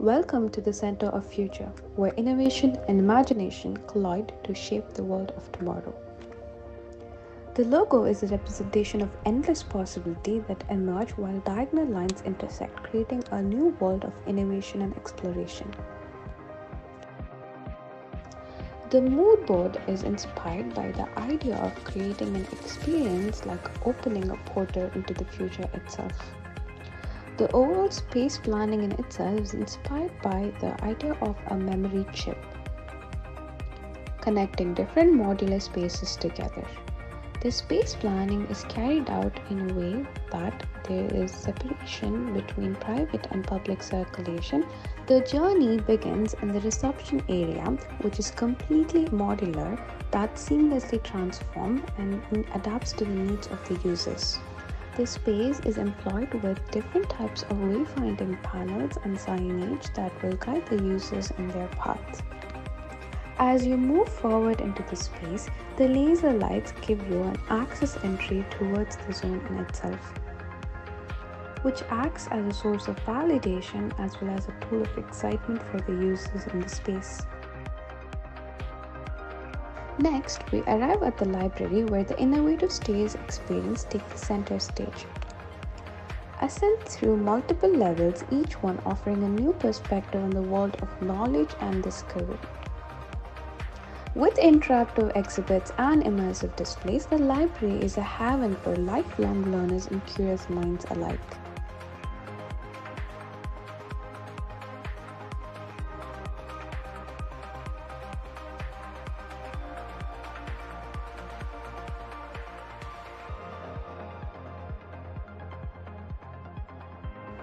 Welcome to the Center of Future, where innovation and imagination collide to shape the world of tomorrow. The logo is a representation of endless possibility that emerge while diagonal lines intersect, creating a new world of innovation and exploration. The mood board is inspired by the idea of creating an experience like opening a portal into the future itself. The overall space planning in itself is inspired by the idea of a memory chip, connecting different modular spaces together. The space planning is carried out in a way that there is separation between private and public circulation. The journey begins in the reception area, which is completely modular that seamlessly transforms and adapts to the needs of the users. This space is employed with different types of wayfinding panels and signage that will guide the users in their path. As you move forward into the space, the laser lights give you an access entry towards the zone in itself, which acts as a source of validation as well as a tool of excitement for the users in the space. Next, we arrive at the library where the innovative stage experience takes the center stage. Ascend through multiple levels, each one offering a new perspective on the world of knowledge and discovery. With interactive exhibits and immersive displays, the library is a haven for lifelong learners and curious minds alike.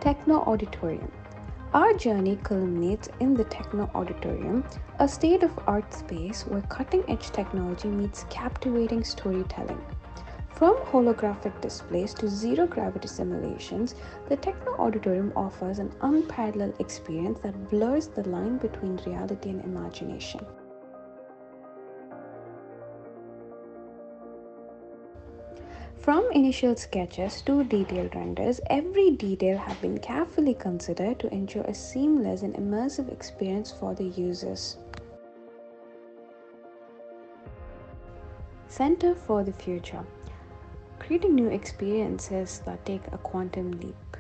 Techno Auditorium. Our journey culminates in the Techno Auditorium, a state of art space where cutting edge technology meets captivating storytelling. From holographic displays to zero gravity simulations, the Techno Auditorium offers an unparalleled experience that blurs the line between reality and imagination. From initial sketches to detailed renders, every detail has been carefully considered to ensure a seamless and immersive experience for the users. Center for the Future Creating new experiences that take a quantum leap.